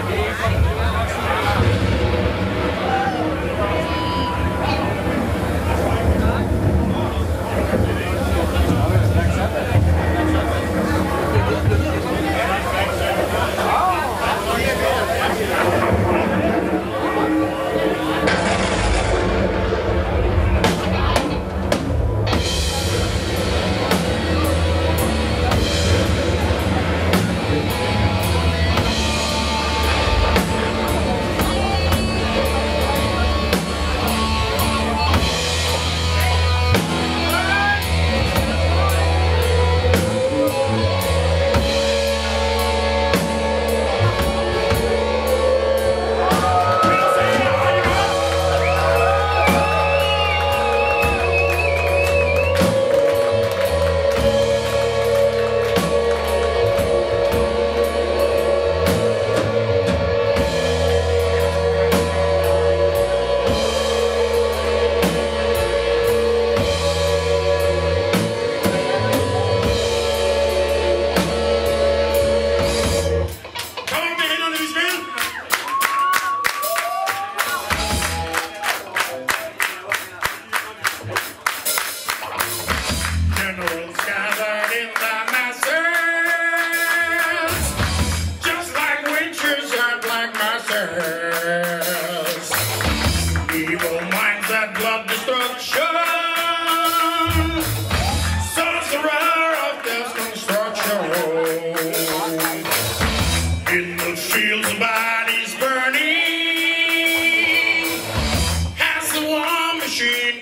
Yeah.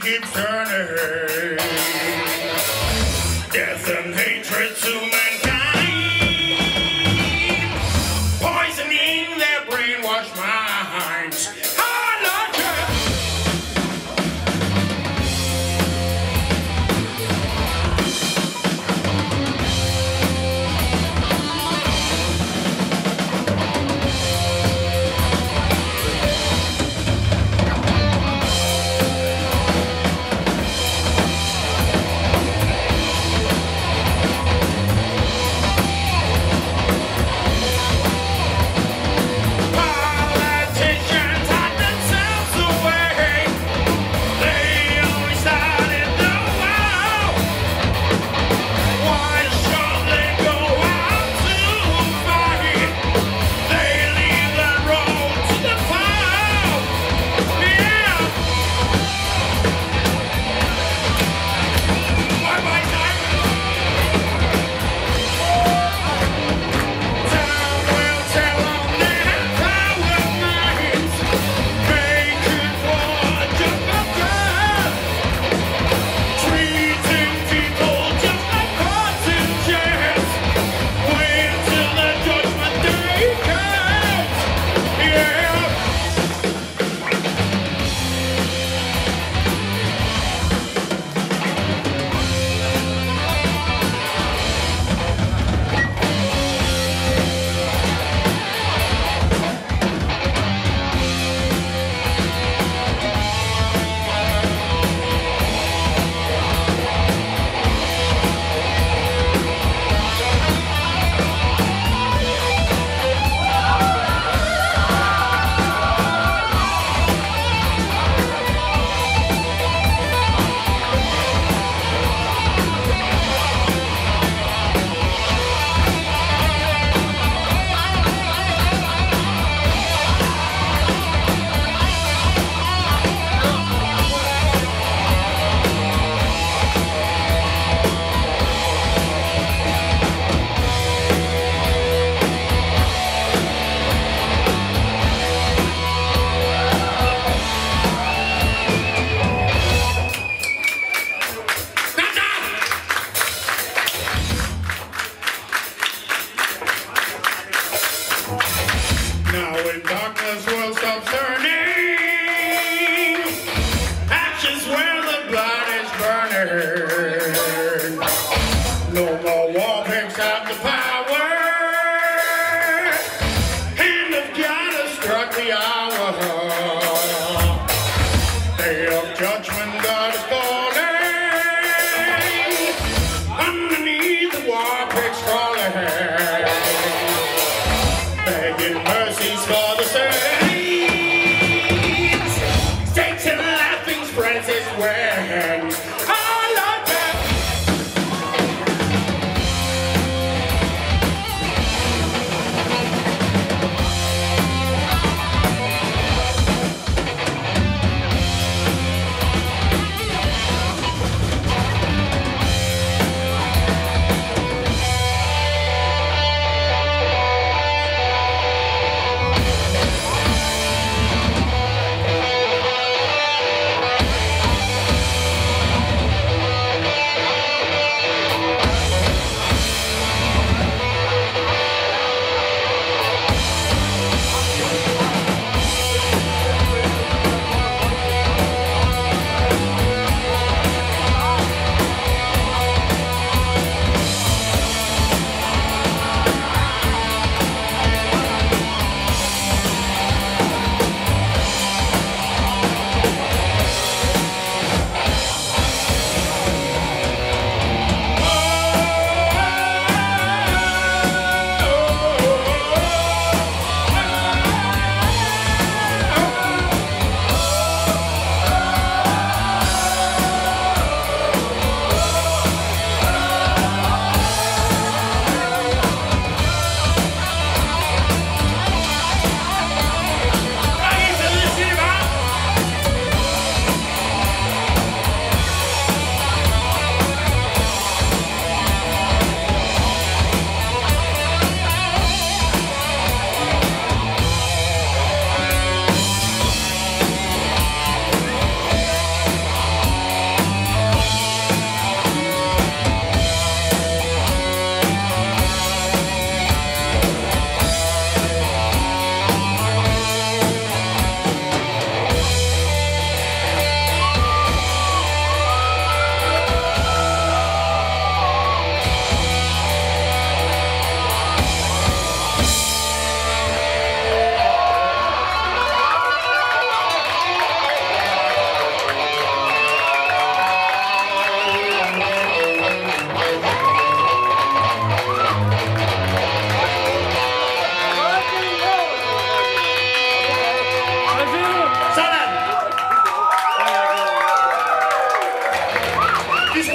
Begging mercy's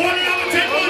De skruer lidt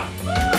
out.